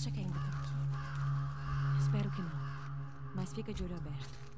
Acha que ainda tá aqui? Espero que não. Mas fica de olho aberto.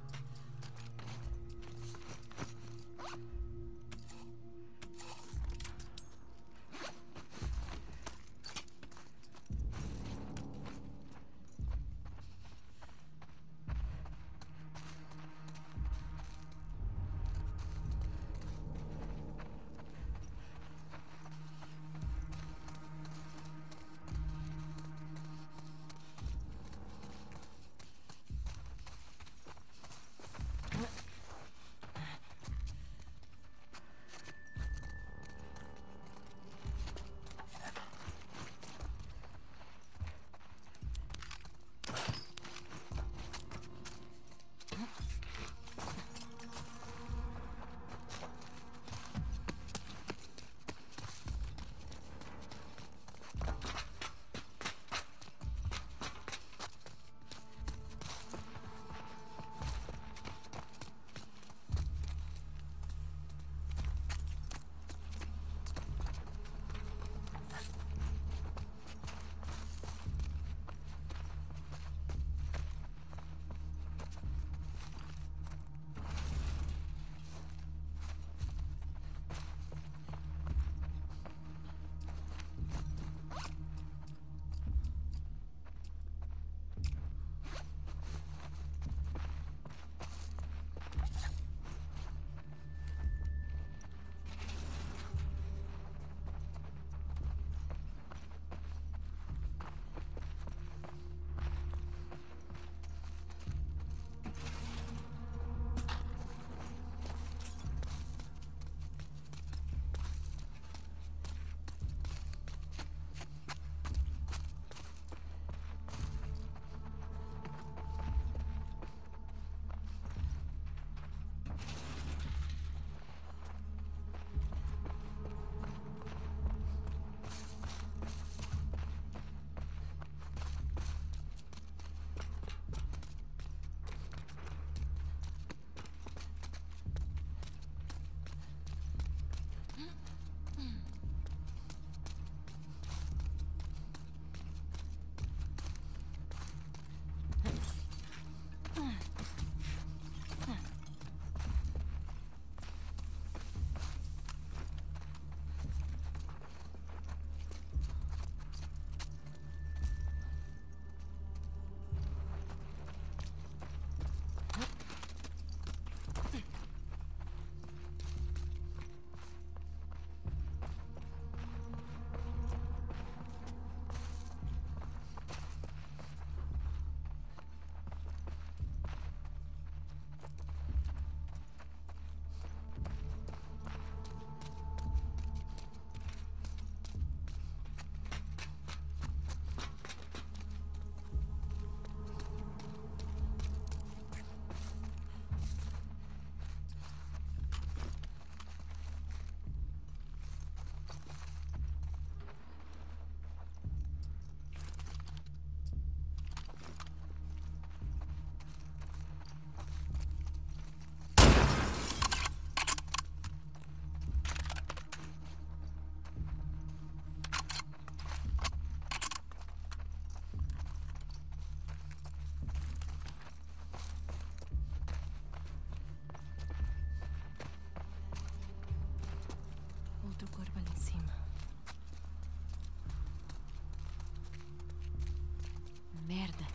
Merda.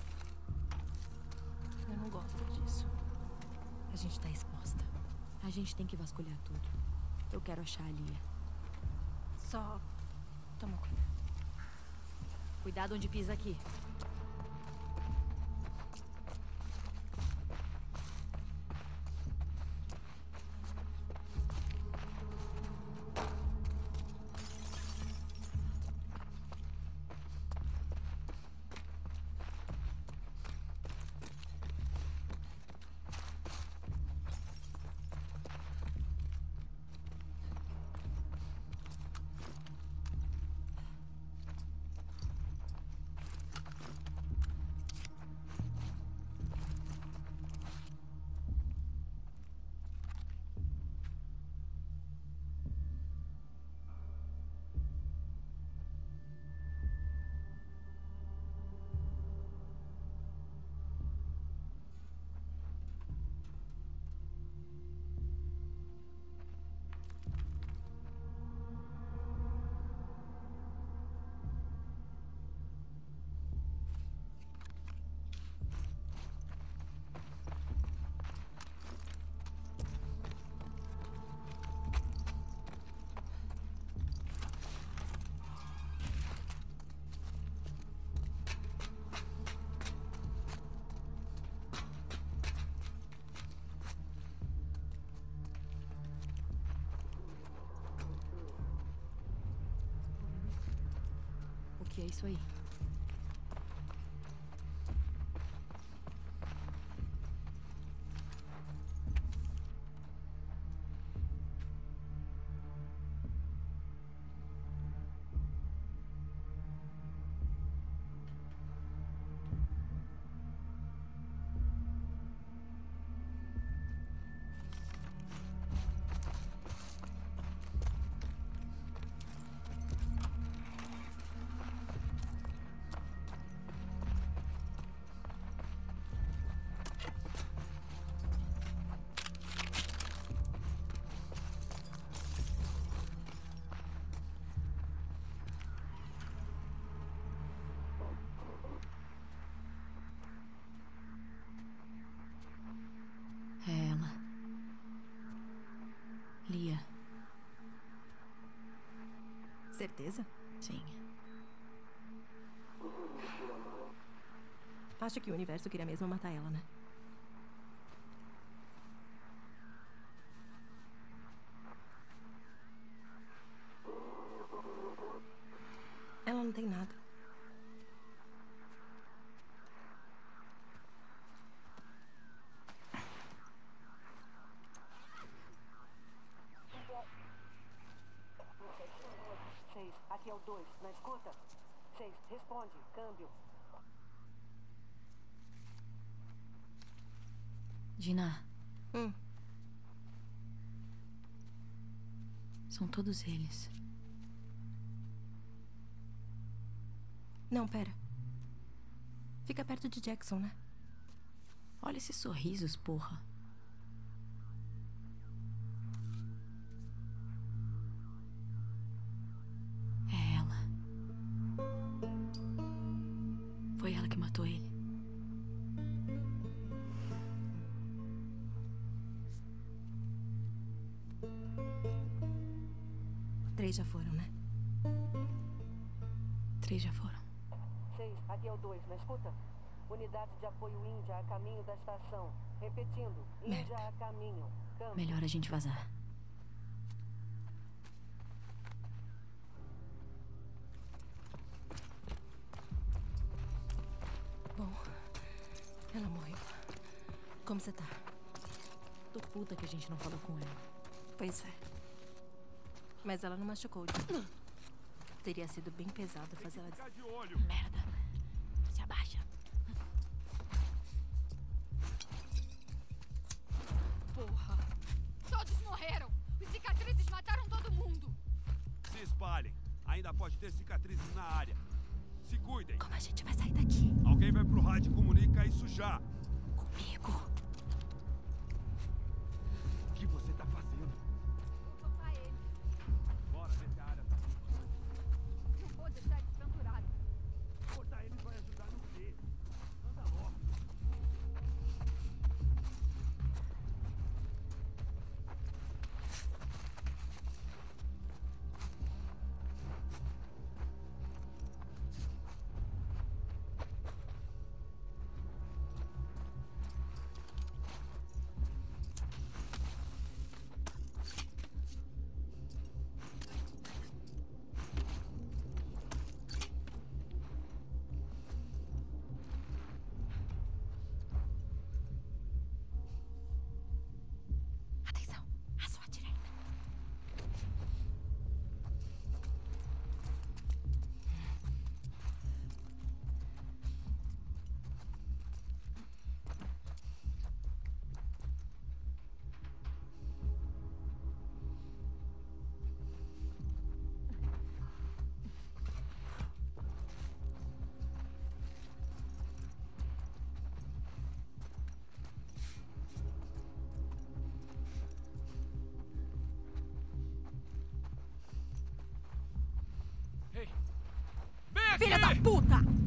Eu não gosto disso. A gente tá exposta. A gente tem que vasculhar tudo. Eu quero achar a Lia. Só toma cuidado. Cuidado onde pisa aqui. Que é isso aí. Certeza? Sim. Acho que o universo queria mesmo matar ela, né? Ela não tem nada. Seis, aqui é o dois. Na escuta? Seis, responde. Câmbio. Dina, Hum, são todos eles. não, pera. Fica perto de Jackson, né? Olha esses sorrisos, porra. Três já foram, né? Três já foram. Seis, aqui é o dois. Na escuta? Unidade de apoio Índia a caminho da estação. Repetindo. Índia a caminho. Câmbio. Melhor a gente vazar. Bom, ela morreu. Como você tá? Tô puta que a gente não falou com ela. Pois é. Mas ela não machucou. Teria sido bem pesado fazer ela. De olho. Merda. Se abaixa. Porra! Todos morreram! Os cicatrizes mataram todo mundo! Se espalhem. Ainda pode ter cicatrizes na área. Se cuidem. Como a gente vai sair daqui? Alguém vai pro rádio e comunica isso já. Filha da puta!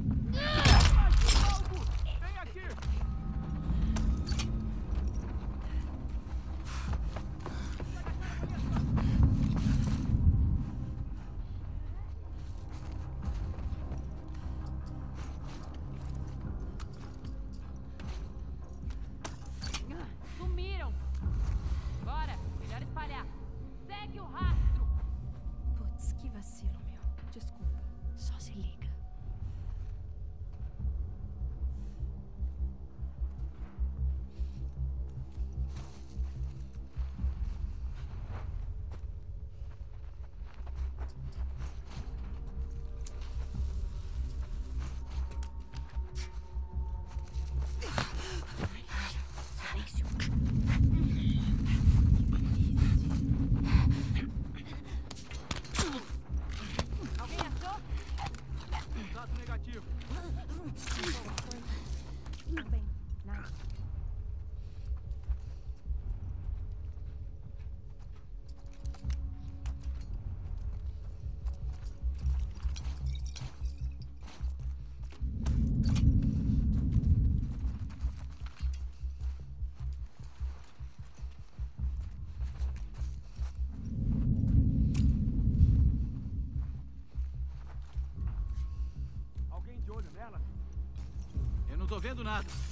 Não resolvendo nada.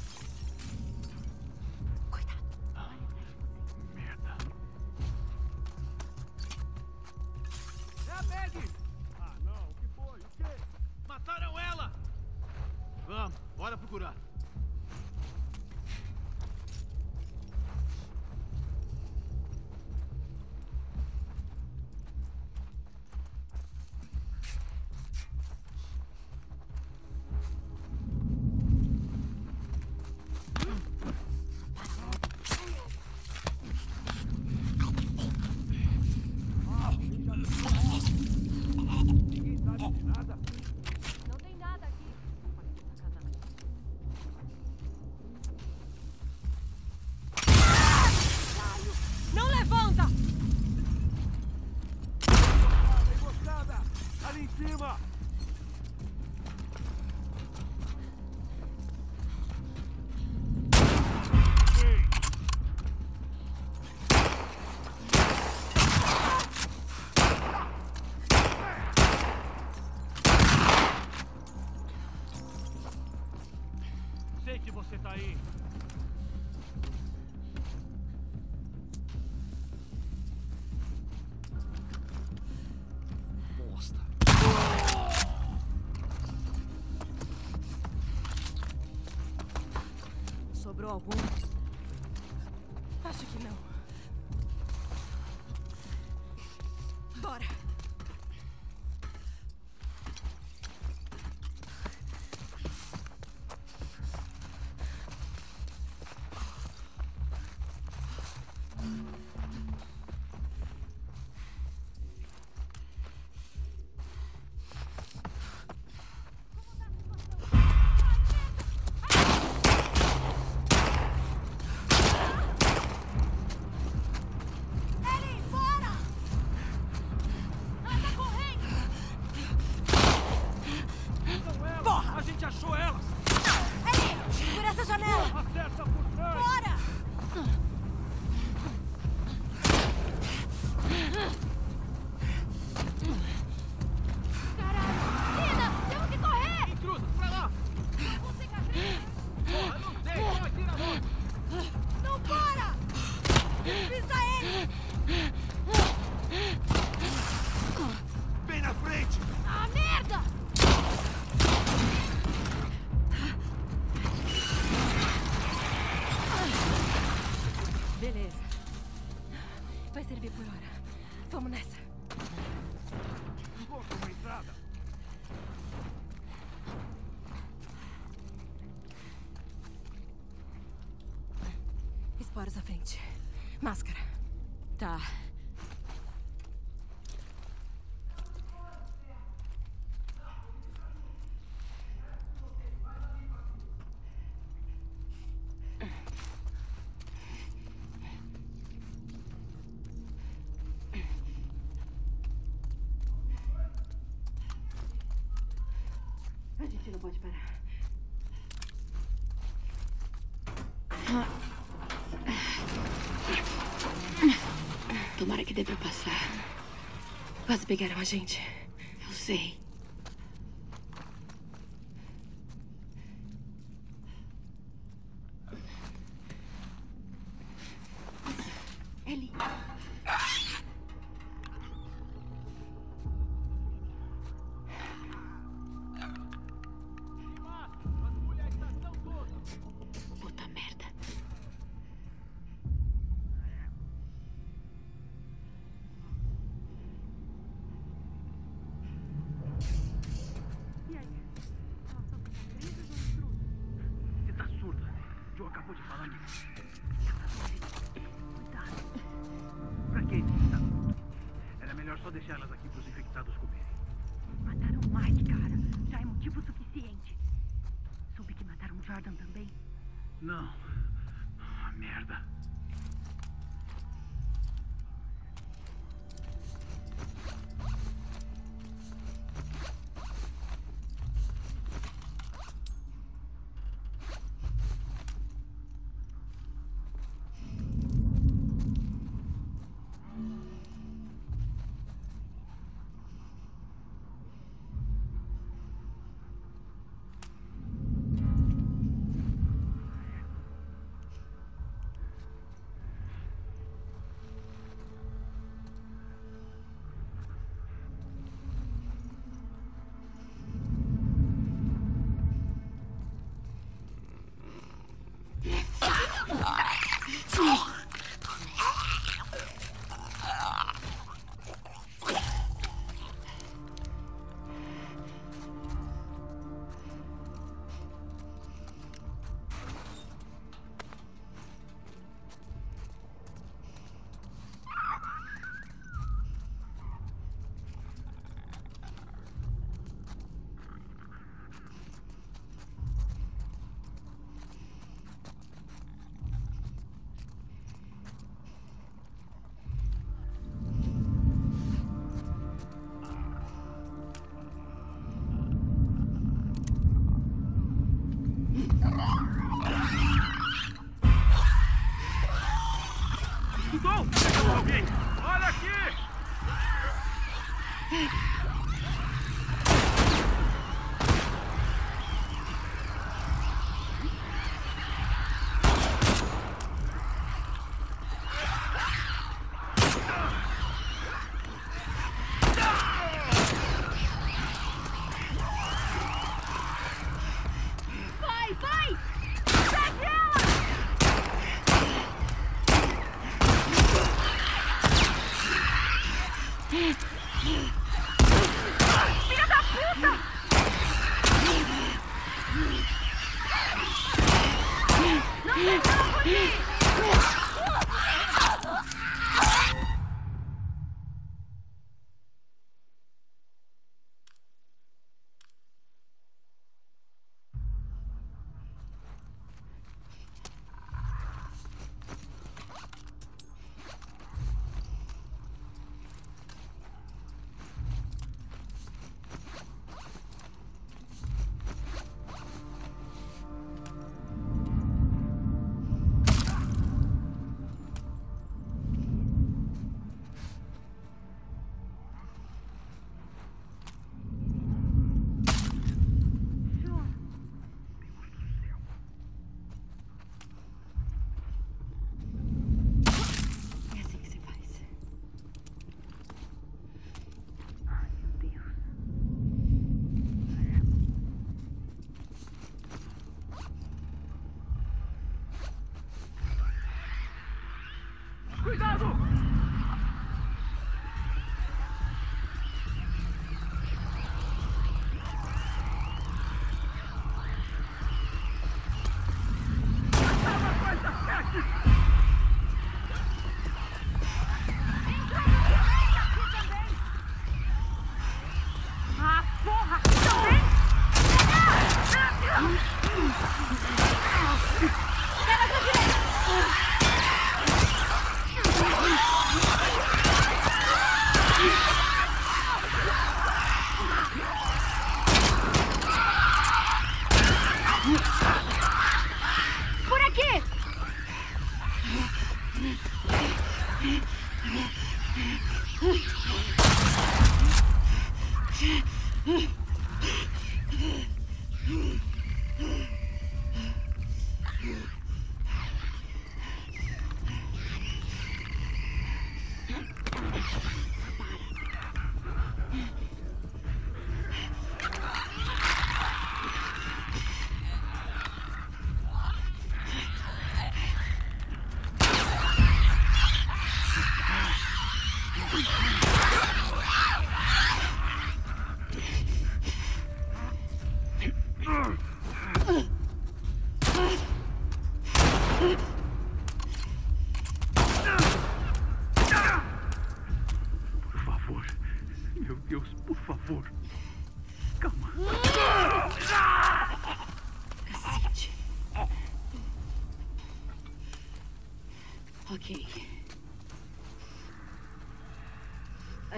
Fora! Vamos nessa. Encontro uma entrada. Esporos à frente. Máscara. Tá. hora que dê pra passar. Quase pegaram a gente. Eu sei. deixá-las aqui para os infectados comerem. Mataram o Mike, cara. Já é motivo suficiente. Soube que mataram o Jordan também? Não. Ah, merda.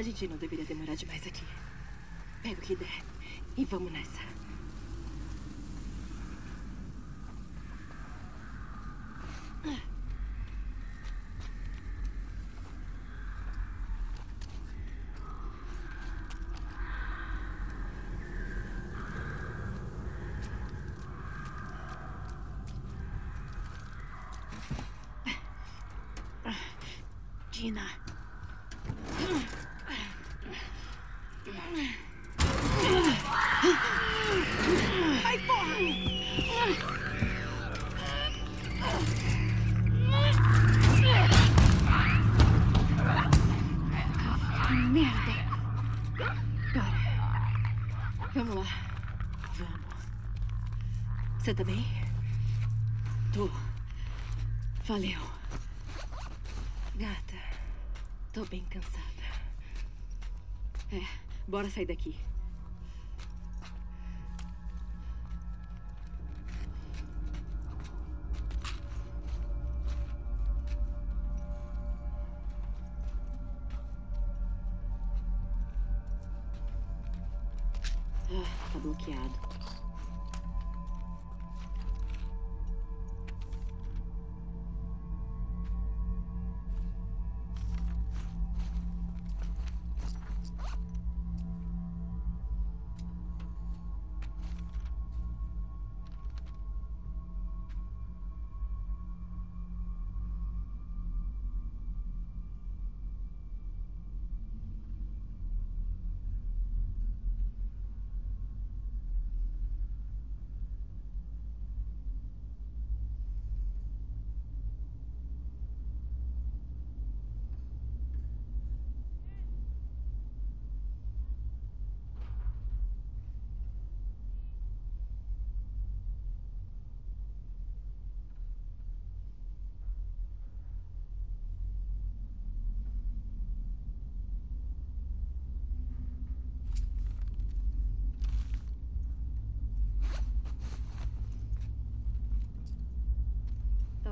A gente não deveria demorar demais aqui. Pega o que der e vamos nessa. vai sair daqui. Ah, tá bloqueado.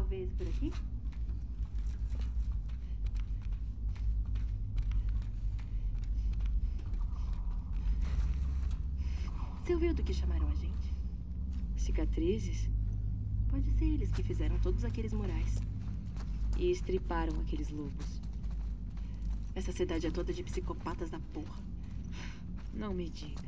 Talvez por aqui? Você ouviu do que chamaram a gente? Cicatrizes? Pode ser eles que fizeram todos aqueles murais. E estriparam aqueles lobos. Essa cidade é toda de psicopatas da porra. Não me diga.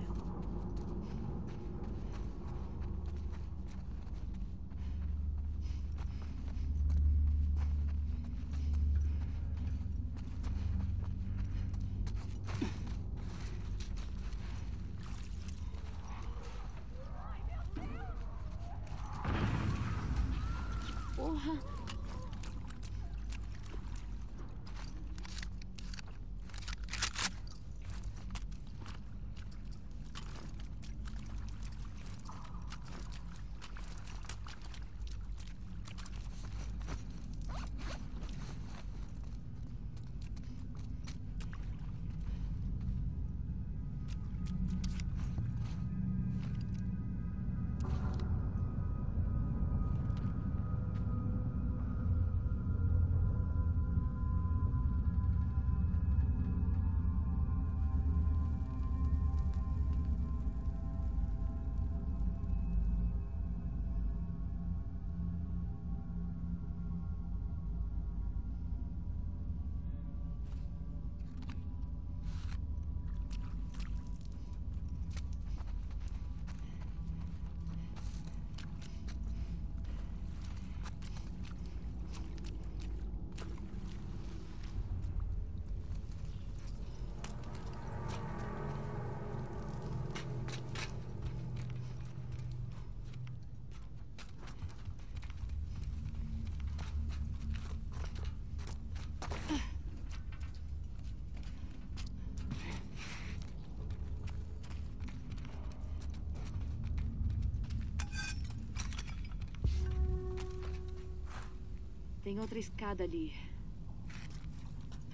Tem outra escada ali.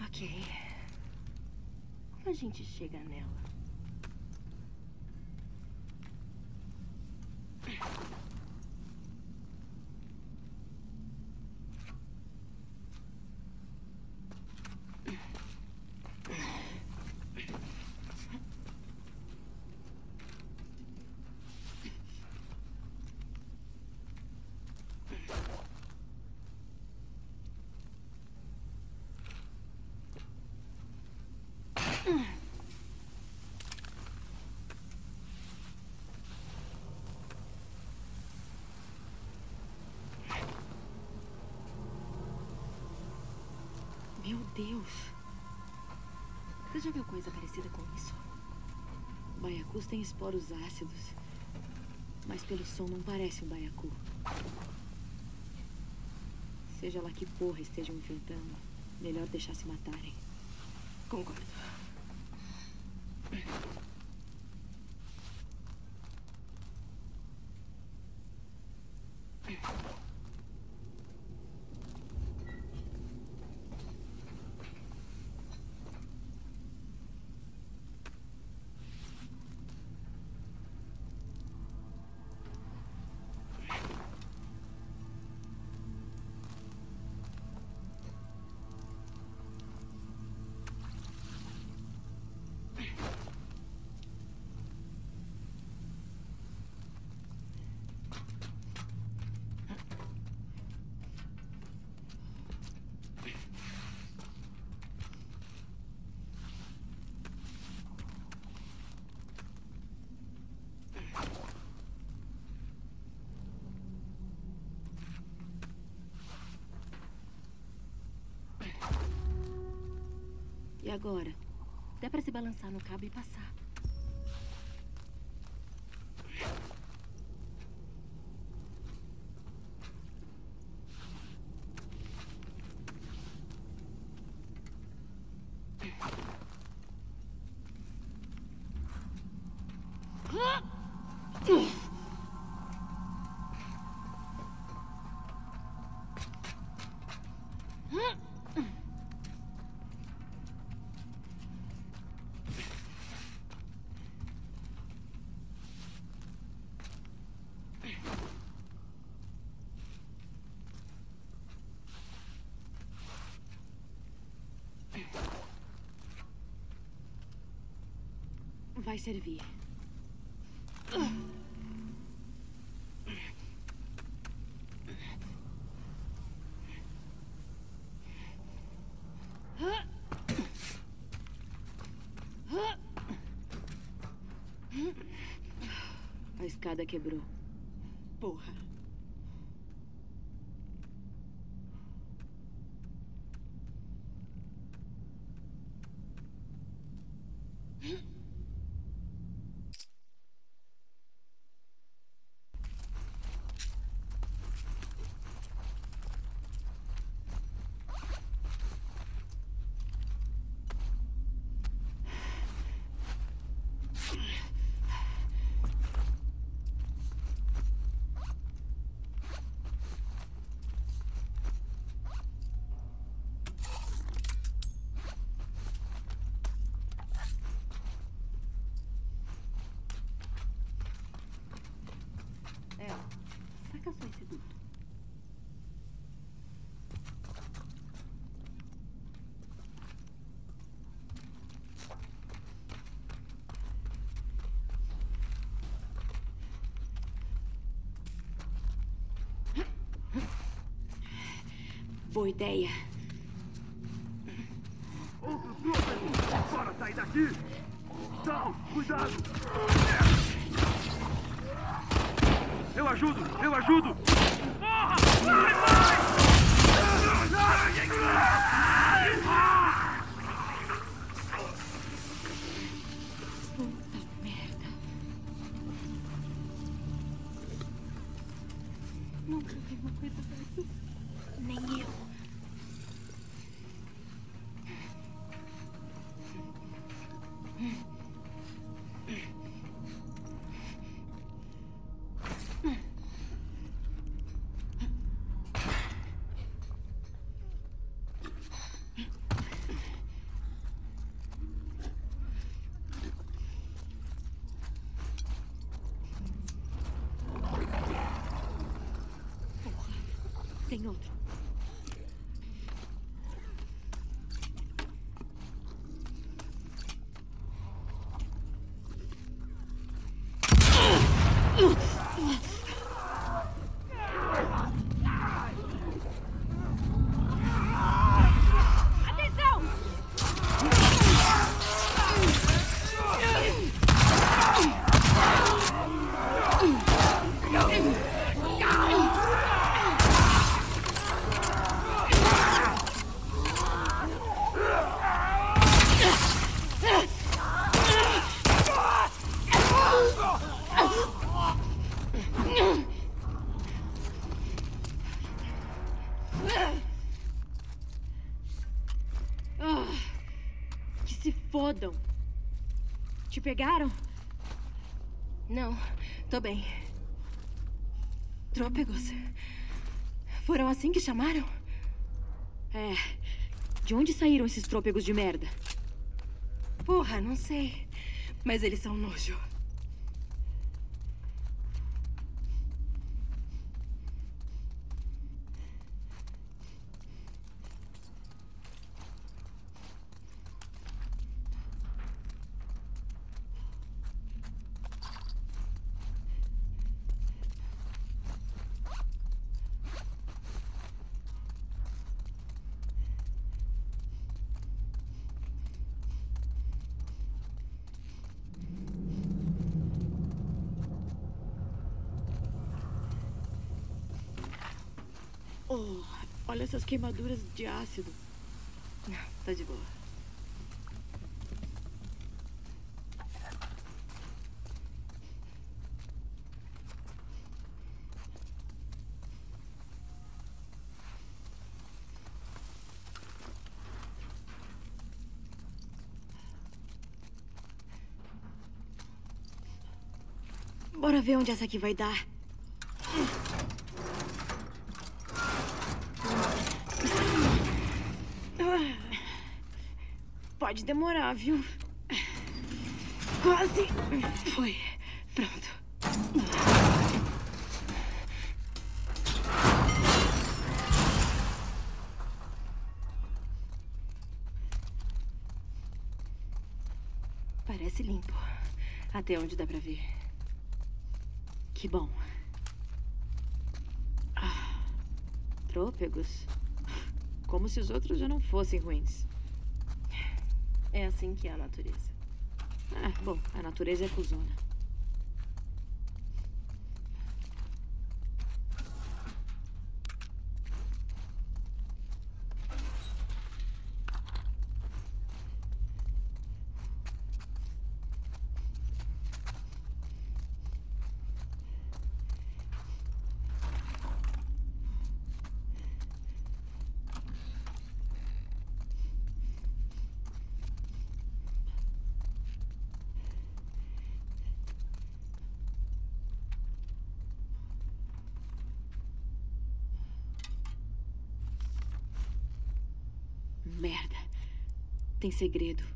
Ok. Como a gente chega nela? Deus! Você já viu coisa parecida com isso? Baiacus têm esporos ácidos. Mas pelo som não parece um baiacu. Seja lá que porra estejam enfrentando, melhor deixar se matarem. Concordo. Agora? Dá pra se balançar no cabo e passar. Vai servir. A escada quebrou. Porra. É, só esse duto. Boa ideia. Outro trôpego! Bora sair daqui! Sal, cuidado! Eu ajudo! Eu ajudo! Porra! Vai, vai! Puta merda. Nunca vi uma coisa dessas. Nem eu. Tem outro. Fodam. Te pegaram? Não, tô bem. Trôpegos. Foram assim que chamaram? É. De onde saíram esses trôpegos de merda? Porra, não sei. Mas eles são nojo. Oh, olha essas queimaduras de ácido. Tá de boa. Bora ver onde essa aqui vai dar. Pode demorar, viu? Quase. Foi. Pronto. Parece limpo. Até onde dá pra ver. Que bom. Ah, trôpegos. Como se os outros já não fossem ruins. É assim que é a natureza. Ah, bom, a natureza é cuzona. Merda. Tem segredo.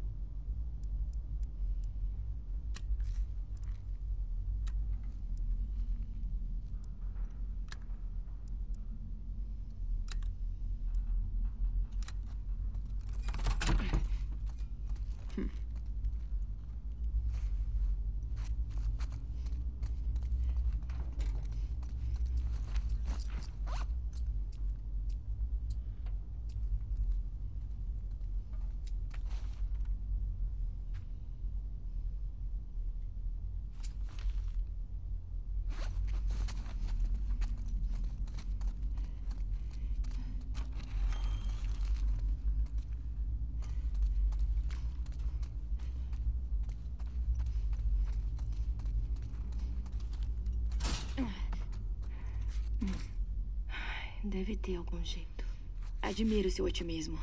Deve ter algum jeito. Admiro seu otimismo.